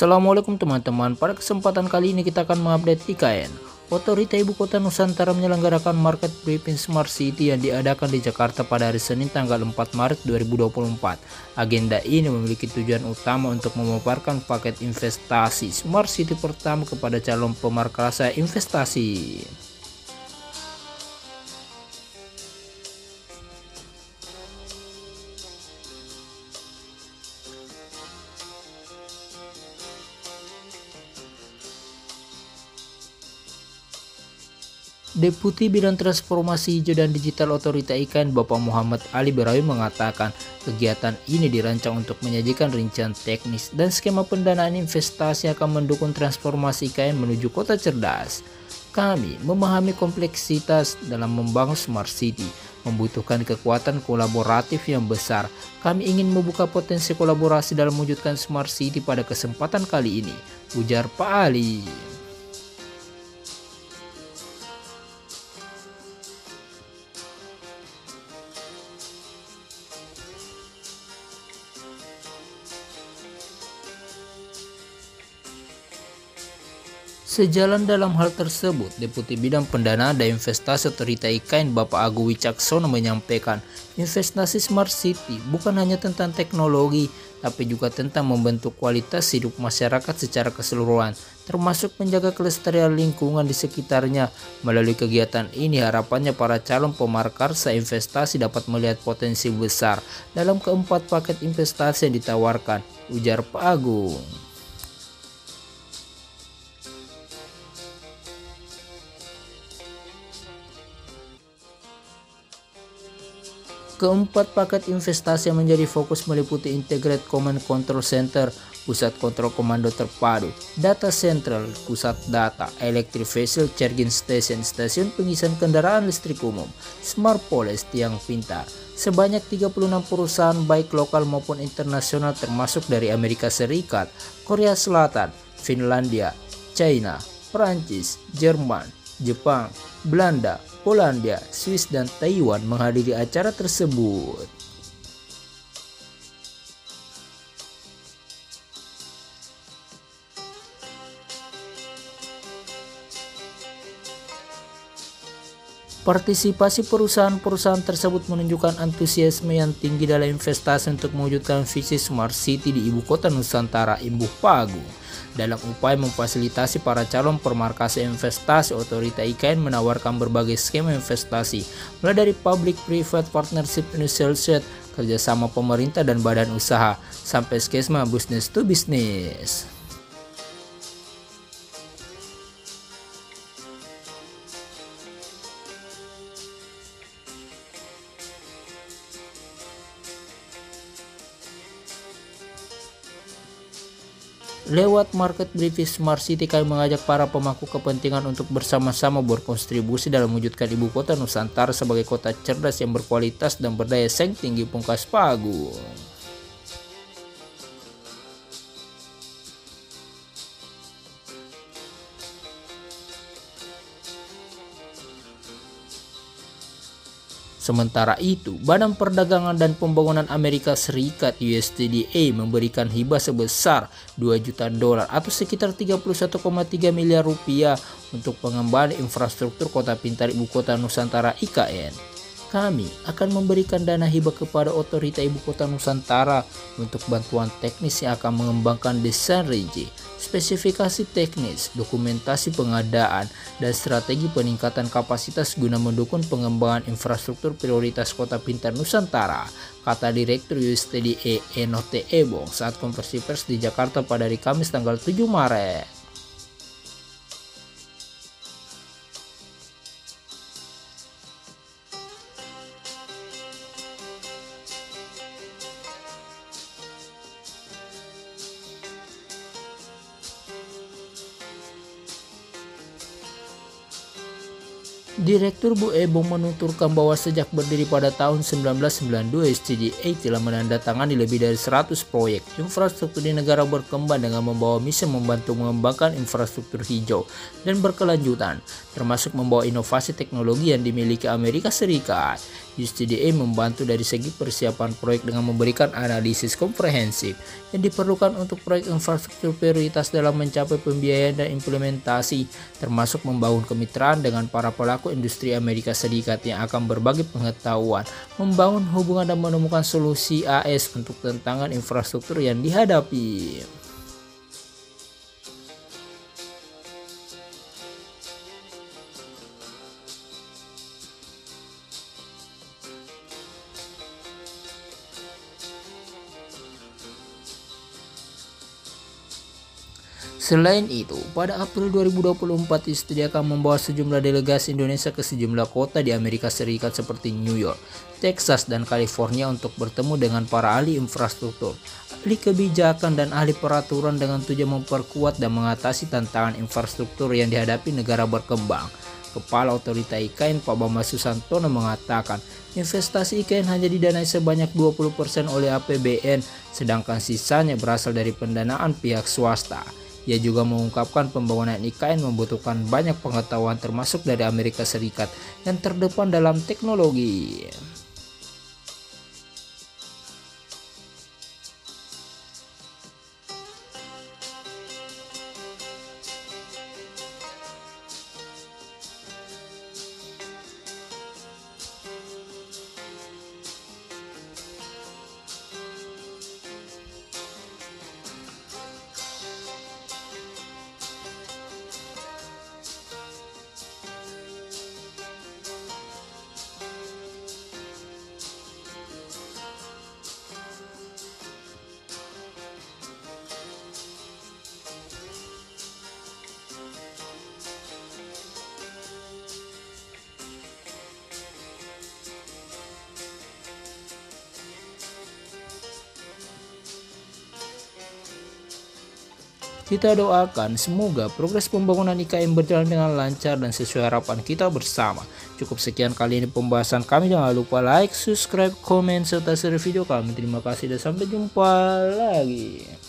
Assalamualaikum teman-teman, pada kesempatan kali ini kita akan mengupdate IKN. Otorita Ibu Kota Nusantara menyelenggarakan Market Briefing Smart City yang diadakan di Jakarta pada hari Senin tanggal 4 Maret 2024. Agenda ini memiliki tujuan utama untuk memaparkan paket investasi Smart City pertama kepada calon pemarkasa investasi. Deputi Bidang Transformasi Hijau dan Digital Otorita IKN Bapak Muhammad Ali Berawi mengatakan kegiatan ini dirancang untuk menyajikan rincian teknis dan skema pendanaan investasi akan mendukung transformasi IKN menuju kota cerdas. Kami memahami kompleksitas dalam membangun smart city, membutuhkan kekuatan kolaboratif yang besar. Kami ingin membuka potensi kolaborasi dalam mewujudkan smart city pada kesempatan kali ini, ujar Pak Ali. Sejalan dalam hal tersebut, Deputi Bidang Pendanaan dan Investasi Otorita IKN Bapak Agu Wicaksono menyampaikan, investasi Smart City bukan hanya tentang teknologi, tapi juga tentang membentuk kualitas hidup masyarakat secara keseluruhan, termasuk menjaga kelestarian lingkungan di sekitarnya. Melalui kegiatan ini, harapannya para calon pemarkarsa investasi dapat melihat potensi besar dalam keempat paket investasi yang ditawarkan, ujar Pak Agung. Keempat paket investasi yang menjadi fokus meliputi Integrated Command Control Center, pusat kontrol komando terpadu, data central, pusat data, electric vehicle charging station, stasiun pengisian kendaraan listrik umum, smart police, tiang pintar. Sebanyak 36 perusahaan baik lokal maupun internasional termasuk dari Amerika Serikat, Korea Selatan, Finlandia, China, Perancis, Jerman, Jepang, Belanda, Polandia, Swiss, dan Taiwan menghadiri acara tersebut. Partisipasi perusahaan-perusahaan tersebut menunjukkan antusiasme yang tinggi dalam investasi untuk mewujudkan visi Smart City di ibu kota Nusantara, Imbuh Pagu. Dalam upaya memfasilitasi para calon permarkasa investasi, Otorita IKN menawarkan berbagai skema investasi, mulai dari Public-Private Partnership Initial Set, kerjasama pemerintah dan badan usaha, sampai skema business to business. Lewat market briefing Smart City kami mengajak para pemangku kepentingan untuk bersama-sama berkontribusi dalam mewujudkan ibu kota Nusantara sebagai kota cerdas yang berkualitas dan berdaya saing tinggi pungkas pagu. Sementara itu, Badan Perdagangan dan Pembangunan Amerika Serikat USDA memberikan hibah sebesar 2 juta dolar atau sekitar 31,3 miliar rupiah untuk pengembangan infrastruktur kota pintar ibu kota Nusantara IKN. Kami akan memberikan dana hibah kepada otorita ibu kota Nusantara untuk bantuan teknis yang akan mengembangkan desain rinci spesifikasi teknis, dokumentasi pengadaan, dan strategi peningkatan kapasitas guna mendukung pengembangan infrastruktur prioritas Kota Pintar Nusantara, kata Direktur USTDE Enote Ebong saat konversi pers di Jakarta pada hari Kamis tanggal 7 Maret. Direktur Bu Ebong menuturkan bahwa sejak berdiri pada tahun 1992 SCDA telah menandatangani lebih dari 100 proyek infrastruktur di negara berkembang dengan membawa misi membantu mengembangkan infrastruktur hijau dan berkelanjutan, termasuk membawa inovasi teknologi yang dimiliki Amerika Serikat. USTDA membantu dari segi persiapan proyek dengan memberikan analisis komprehensif yang diperlukan untuk proyek infrastruktur prioritas dalam mencapai pembiayaan dan implementasi, termasuk membangun kemitraan dengan para pelaku industri Amerika Serikat yang akan berbagi pengetahuan, membangun hubungan dan menemukan solusi AS untuk tantangan infrastruktur yang dihadapi. Selain itu, pada April 2024 Istri akan membawa sejumlah delegasi Indonesia ke sejumlah kota di Amerika Serikat seperti New York, Texas, dan California untuk bertemu dengan para ahli infrastruktur, ahli kebijakan, dan ahli peraturan dengan tujuan memperkuat dan mengatasi tantangan infrastruktur yang dihadapi negara berkembang. Kepala Otorita IKN Pak Bambang Susantono mengatakan investasi IKN hanya didanai sebanyak 20% oleh APBN sedangkan sisanya berasal dari pendanaan pihak swasta. Ia juga mengungkapkan pembangunan IKN membutuhkan banyak pengetahuan termasuk dari Amerika Serikat yang terdepan dalam teknologi. Kita doakan semoga progres pembangunan IKN berjalan dengan lancar dan sesuai harapan kita bersama. Cukup sekian kali ini pembahasan kami. Jangan lupa like, subscribe, komen, serta share video kami. Terima kasih dan sampai jumpa lagi.